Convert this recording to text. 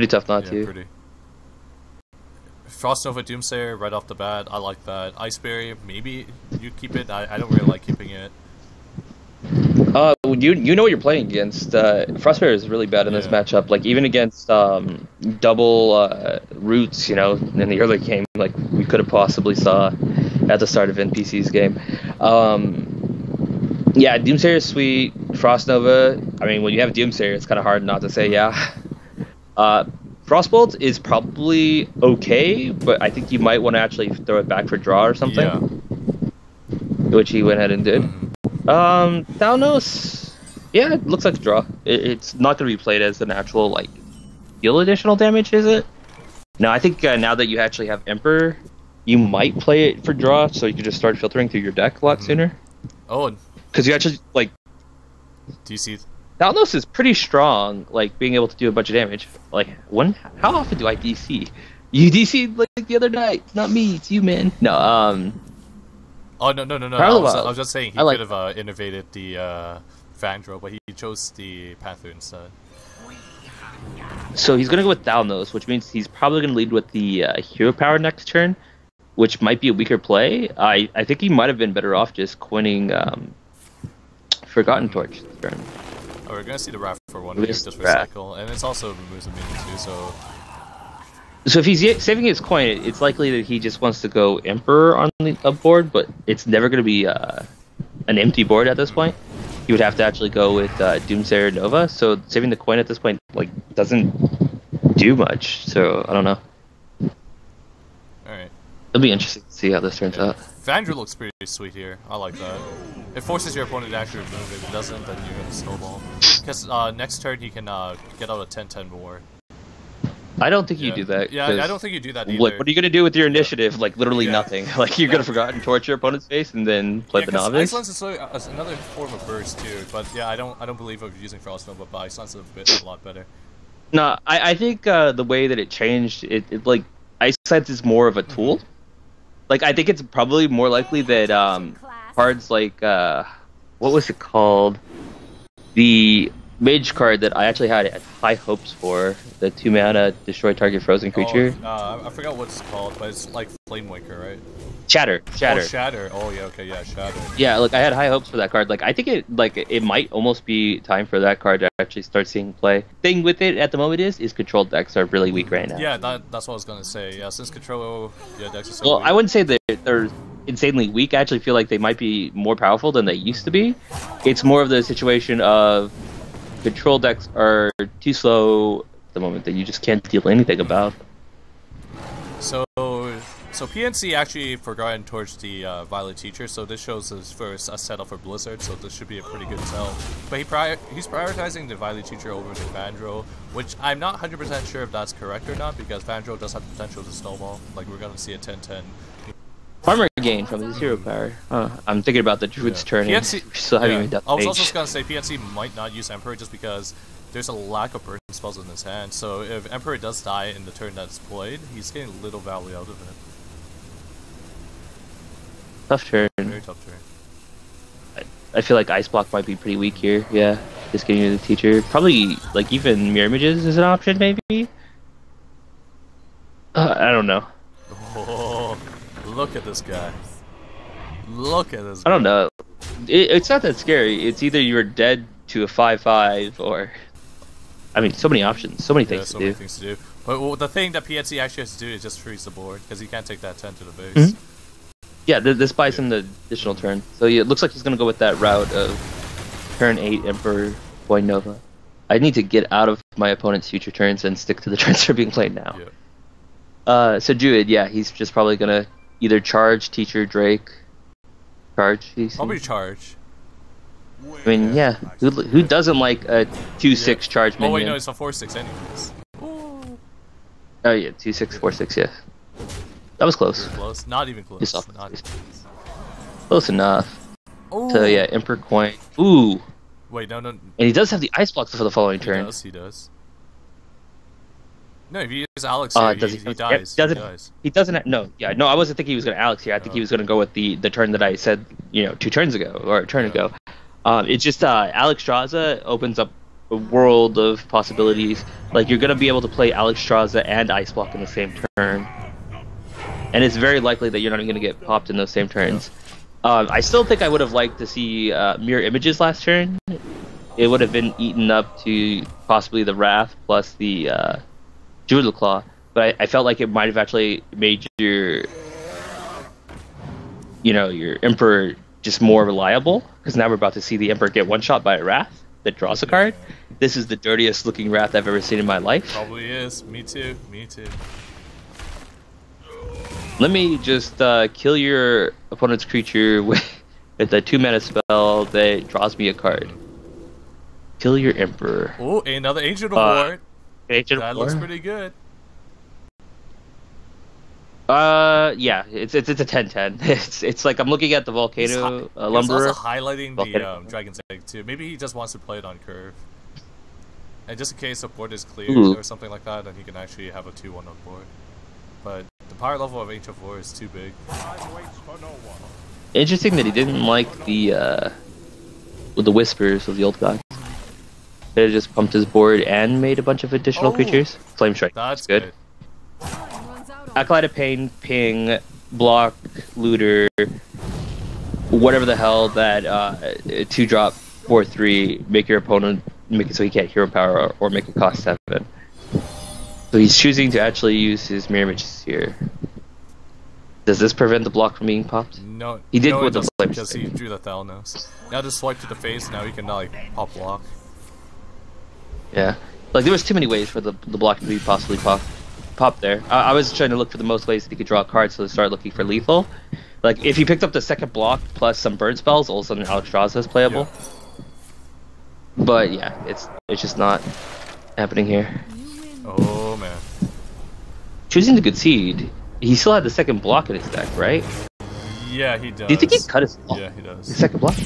Pretty tough not yeah, to. pretty. Frost Nova Doomsayer right off the bat. I like that. Iceberry, maybe you keep it. I, I don't really like keeping it. Uh, you you know what you're playing against. Uh, is really bad in this matchup. Like even against um, double uh, roots, you know, in the early game, like we could have possibly saw at the start of NPC's game. Um, yeah, Doomsayer is sweet. Frost Nova. I mean, when you have Doomsayer, it's kind of hard not to say yeah. Uh, Frostbolt is probably okay, but I think you might want to actually throw it back for draw or something, Yeah. which he went ahead and did. Mhm. Um, Thalnos. Yeah, it looks like a draw. It, it's not going to be played as an actual like deal additional damage, is it? No, I think uh, now that you actually have Emperor, you might play it for draw, so you can just start filtering through your deck a lot Mhm. sooner. Oh, Because you actually like do you see? Thalnos is pretty strong, like being able to do a bunch of damage. Like when? How often do I DC? You DC like the other night. Not me. It's you, man. No. Um. Oh no no no no! I was, I was just saying he I like could have uh, innervated the uh, Fandral, but he chose the Panther instead. So he's gonna go with Thalnos, which means he's probably gonna lead with the uh, hero power next turn, which might be a weaker play. I, I think he might have been better off just coining um, Forgotten Torch this turn. Oh, we're gonna see the Wrath for one It just for Wrath. cycle, and it's also removes a minion too. So So if he's saving his coin, it's likely that he just wants to go Emperor on the board, but it's never gonna be uh, an empty board at this point. He would have to actually go with uh, Doomsayer Nova. So saving the coin at this point like doesn't do much. So I don't know. all right, It'll be interesting to see how this turns out. Fandral looks pretty sweet here. I like that. It forces your opponent to actually remove it. If it doesn't, then you're gonna snowball. Because uh, next turn he can uh, get out a 10-10 more. I don't think you do that. Yeah, I don't think you do that either. Like, what are you gonna do with your initiative? Like, literally Yeah. nothing. Like, you're gonna forgotten torch your opponent's face and then play yeah, the novice. Ice Lance is so- uh, another form of burst too, but yeah, I don't I don't believe of using Frost Nova, but is a bit a lot better. No, I, I think uh, the way that it changed, it, it like ice Lance is more of a tool. Like, I think it's probably more likely that um, cards like uh, what was it called? The mage card that I actually had high hopes for, the two mana destroy target frozen creature. Oh, uh, I forgot what it's called, but it's like Flame Waker, right? Shatter, shatter. Oh, Shatter. Oh yeah, okay, yeah, Shatter. Yeah, like I had high hopes for that card. Like I think it like it might almost be time for that card to actually start seeing play. Thing with it at the moment is is control decks are really weak right now. Yeah, that, that's what I was gonna say. Yeah, since control, yeah, Dex is so Well, weak. I wouldn't say that they're insanely weak. I actually feel like they might be more powerful than they used to be. It's more of the situation of control decks are too slow at the moment that you just can't deal anything about. So, so PNC actually forgot forgotten towards the uh, Violet Teacher, so this shows us first a setup for Blizzard, so this should be a pretty good tell. But he pri- he's prioritizing the Violet Teacher over the Fandral, which I'm not 100% sure if that's correct or not, because Fandral does have the potential to snowball. Like, we're gonna see a 10-10. Armor gain from his hero power. Huh. I'm thinking about the druid's Yeah. turn. PNC still haven't yeah. even done I was also just gonna say PNC might not use Emperor just because there's a lack of burn spells in his hand. So if Emperor does die in the turn that's played, he's getting little value out of it. Tough turn. Very tough turn. I feel like Ice Block might be pretty weak here. Yeah, just getting you the teacher. Probably like even mirror images is an option, maybe. Uh, I don't know. Oh, look at this guy. Look at this. I don't know. It, it's not that scary. It's either you're dead to a five-five, or I mean, so many options, so many things Yeah, so to many do. things to do. But well, the thing that PNC actually has to do is just freeze the board because he can't take that 10 to the base. Mhm. Yeah, th- this buys him the additional turn. So yeah, it looks like he's gonna go with that route of turn eight Emperor Boy Nova. I need to get out of my opponent's future turns and stick to the turns that are being played now. Yeah. Uh, so Druid, yeah, he's just probably gonna either charge Teacher Drake, charge. He's, Probably charge. I mean, yeah, who, who doesn't like a two six charge Oh wait, no, it's a 4-6 anyways. Ooh, Oh yeah, two six four six. Yeah, that was close. close. Not even close. Off Not close. Close enough. Ooh. So yeah, Emperor Coin. Ooh, Wait, no, no. and he does have the ice blocks for the following He turn. does. He does. No, if you use Alex Uh, does he, he- he dies. doesn't- he dies. He doesn't. Have, no, yeah, no. I wasn't thinking he was gonna Alex here. I think he Oh. was gonna go with the the turn that I said, you know, two turns ago or a turn Yeah. ago. Um, it's just uh, Alexstrasza opens up a world of possibilities. Like you're gonna be able to play Alexstrasza and Ice Block in the same turn, and it's very likely that you're not even gonna get popped in those same turns. Um, I still think I would have liked to see uh, mirror images last turn. It would have been eaten up to possibly the Wrath plus the uh, Jewel Claw, but I, I felt like it might have actually made your, you know, your Emperor just more reliable. Because now we're about to see the Emperor get one shot by a Wrath that draws a card. This is the dirtiest looking Wrath I've ever seen in my life. Probably is. Me too. Me too. Let me just uh, kill your opponent's creature with, with a two mana spell that draws me a card. Kill your Emperor. Oh, another Ancient Uh, Award. Agent That of looks pretty good. Uh, yeah, it's it's it's a 10-10. It's it's like I'm looking at the He's hi- volcano uh, he was also highlighting the um, Dragon's Egg too. Maybe he just wants to play it on curve. And just in case the board is clear Ooh. or something like that, then he can actually have a 2-1 on board. But the power level of Ancient War is too big. Interesting that he didn't like the uh, with the whispers of the old. Could have just pumped his board and made a bunch of additional Oh. creatures. Flame strike. That's good. good. Acolyte of Pain, Ping, Block, Looter, whatever the hell that uh, two drop four three make your opponent make it so he can't hero power or, or make it cost seven. So he's choosing to actually use his mirror images here. Does this prevent the block from being popped? No, He did no, with the flame because he drew the Thalnos. Now just swipe to the face. Now he can now, like pop block. Yeah. Like there was too many ways for the the block to be possibly pop pop there. I, I was trying to look for the most ways that he could draw cards, so to start looking for lethal. Like if he picked up the second block plus some burn spells, all of a sudden Alexstrasza is playable. But yeah, it's it's just not happening here. Choosing to concede, he still had the second block in his deck, right? Yeah, he does. Do you think he cut his block? Yeah, he does. second block?